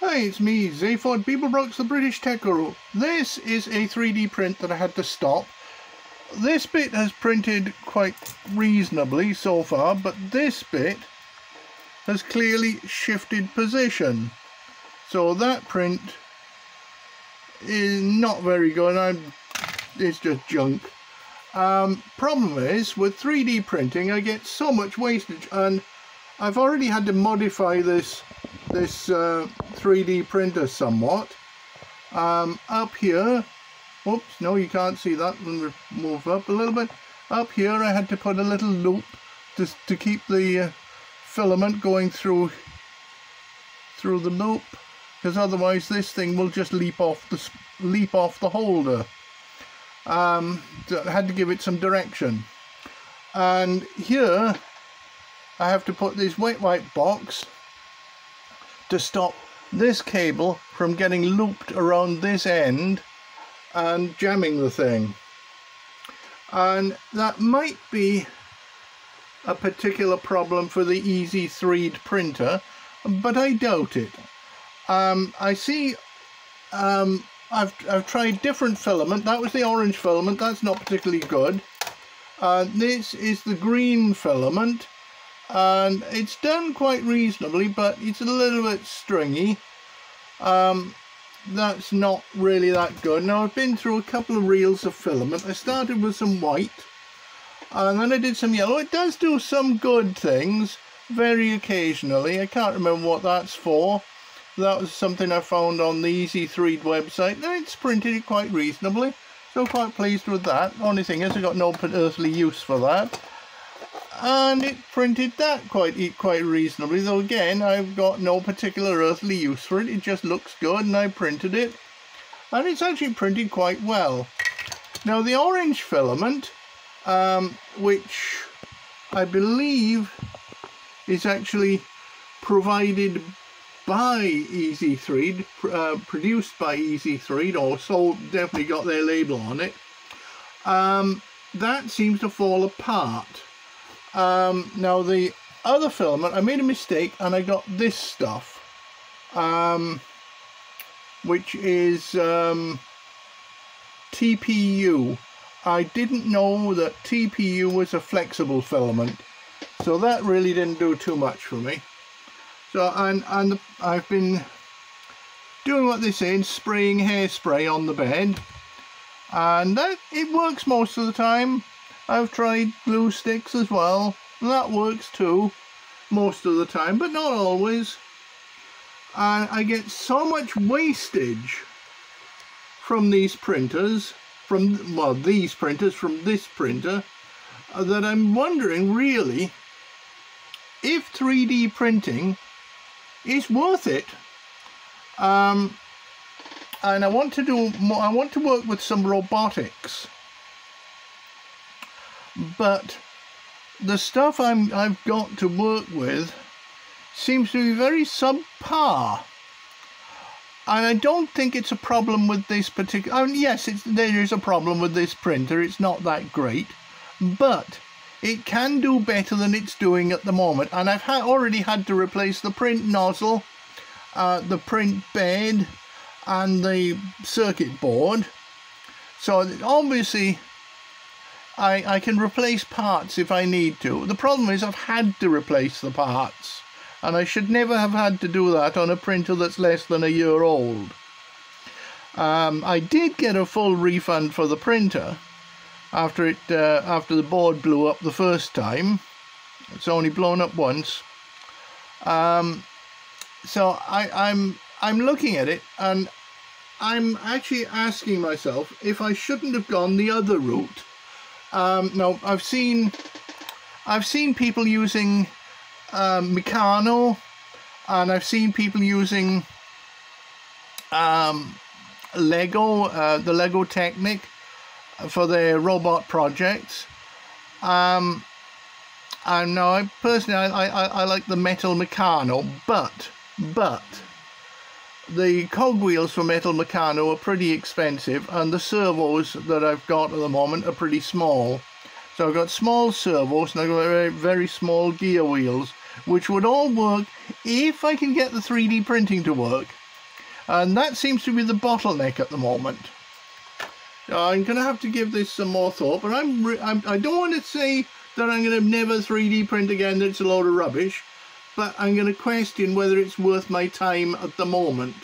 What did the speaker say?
Hey, it's me, Zaphod Beeblebrox, the British Tech Guru. This is a 3D print that I had to stop. This bit has printed quite reasonably so far, but this bit has clearly shifted position. So that print is not very good. I'm, it's just junk. Um, problem is, with 3D printing, I get so much wastage, and I've already had to modify this this uh, 3D printer somewhat. Um, up here, oops, no you can't see that, Let me move up a little bit. Up here I had to put a little loop just to keep the uh, filament going through through the loop because otherwise this thing will just leap off the leap off the holder. Um, I had to give it some direction. And here I have to put this wet wipe box to stop this cable from getting looped around this end and jamming the thing. And that might be a particular problem for the Easy 3 printer, but I doubt it. Um, I see um, I've, I've tried different filament. That was the orange filament. That's not particularly good. Uh, this is the green filament and it's done quite reasonably but it's a little bit stringy. Um, that's not really that good. Now I've been through a couple of reels of filament. I started with some white and then I did some yellow. It does do some good things very occasionally. I can't remember what that's for. That was something I found on the Easy 3 website and it's printed it quite reasonably so quite pleased with that. Only thing is I got no earthly use for that and it printed that quite quite reasonably though again I've got no particular earthly use for it. It just looks good and I printed it. And it's actually printed quite well. Now the orange filament um, which I believe is actually provided by Easy 3 uh, produced by Easy 3 or sold definitely got their label on it um, that seems to fall apart um, now the other filament, I made a mistake and I got this stuff, um, which is um, TPU. I didn't know that TPU was a flexible filament, so that really didn't do too much for me. So and and I've been doing what they say, spraying hairspray on the bed, and that it works most of the time. I've tried glue sticks as well. And That works too, most of the time, but not always. And I get so much wastage from these printers, from, well, these printers, from this printer, uh, that I'm wondering really if 3D printing is worth it. Um, and I want to do more, I want to work with some robotics but the stuff I'm, I've got to work with seems to be very subpar. And I don't think it's a problem with this particular... I mean, yes, there is a problem with this printer. It's not that great. But it can do better than it's doing at the moment. And I've ha already had to replace the print nozzle, uh, the print bed, and the circuit board. So obviously I, I can replace parts if I need to. The problem is I've had to replace the parts and I should never have had to do that on a printer that's less than a year old. Um, I did get a full refund for the printer after it uh, after the board blew up the first time. It's only blown up once. Um, so I, I'm I'm looking at it and I'm actually asking myself if I shouldn't have gone the other route um, no, I've seen I've seen people using um, Meccano and I've seen people using um, Lego, uh, the Lego Technic for their robot projects. Um, and now I personally I, I, I like the Metal Meccano, but but the cog wheels for Metal Meccano are pretty expensive and the servos that I've got at the moment are pretty small. So I've got small servos and I've got very, very small gear wheels which would all work if I can get the 3D printing to work. And that seems to be the bottleneck at the moment. I'm going to have to give this some more thought, but I'm, I'm I am i do not want to say that I'm going to never 3D print again. That's a load of rubbish but I'm going to question whether it's worth my time at the moment.